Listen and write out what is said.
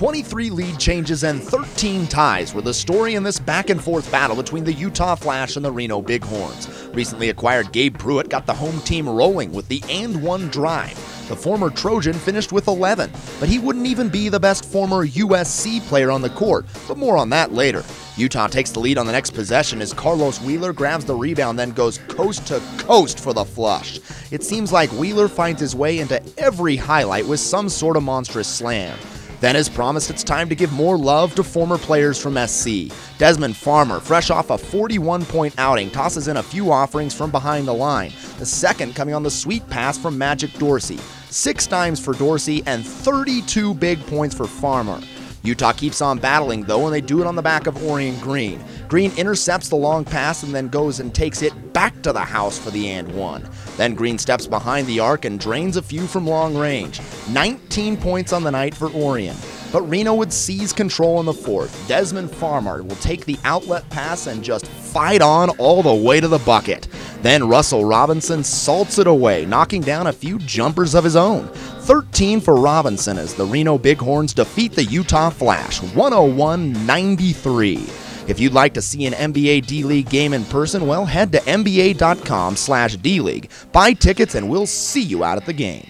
23 lead changes and 13 ties were the story in this back and forth battle between the Utah Flash and the Reno Bighorns. Recently acquired Gabe Pruitt got the home team rolling with the and one drive. The former Trojan finished with 11, but he wouldn't even be the best former USC player on the court, but more on that later. Utah takes the lead on the next possession as Carlos Wheeler grabs the rebound, then goes coast to coast for the flush. It seems like Wheeler finds his way into every highlight with some sort of monstrous slam. Then, as promised, it's time to give more love to former players from SC. Desmon Farmer, fresh off a 41 point outing, tosses in a few offerings from behind the line, the second coming on the sweet pass from Magic Dorsey. Six times for Dorsey and 32 big points for Farmer. Utah keeps on battling though, and they do it on the back of Orien Greene. Greene intercepts the long pass and then goes and takes it back to the house for the and one. Then Greene steps behind the arc and drains a few from long range. 19 points on the night for Orien. But Reno would seize control in the fourth. Desmon Farmer will take the outlet pass and just fight on all the way to the bucket. Then Russell Robinson salts it away, knocking down a few jumpers of his own. 13 for Robinson as the Reno Bighorns defeat the Utah Flash 101 93. If you'd like to see an NBA D League game in person, well, head to NBA.com slash D League, buy tickets, and we'll see you out at the game.